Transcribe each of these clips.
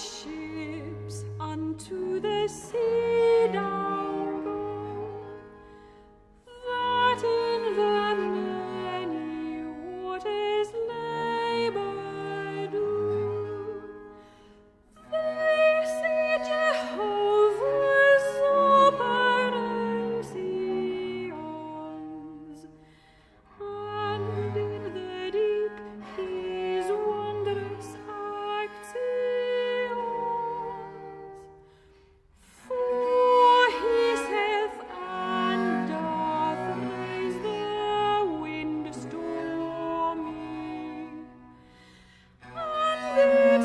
ships unto the sea and it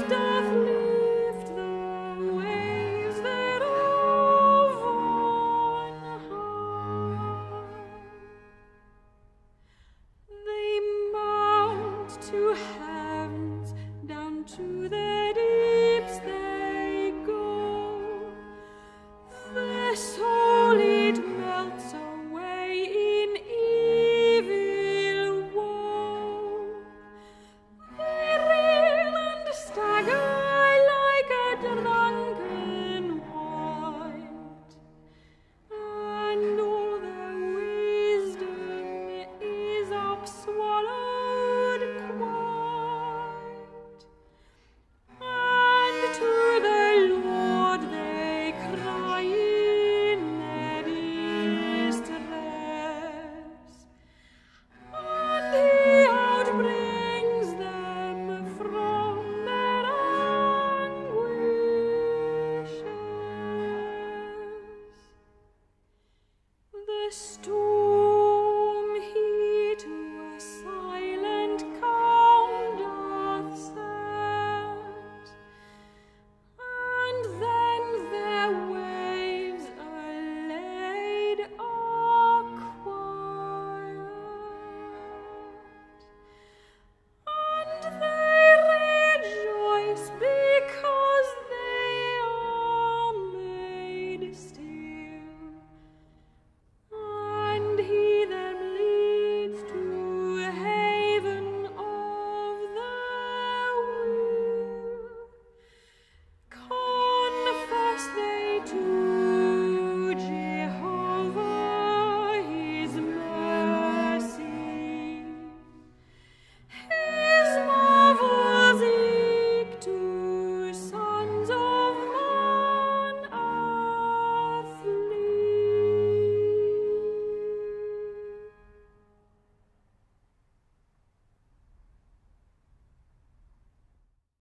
Christus.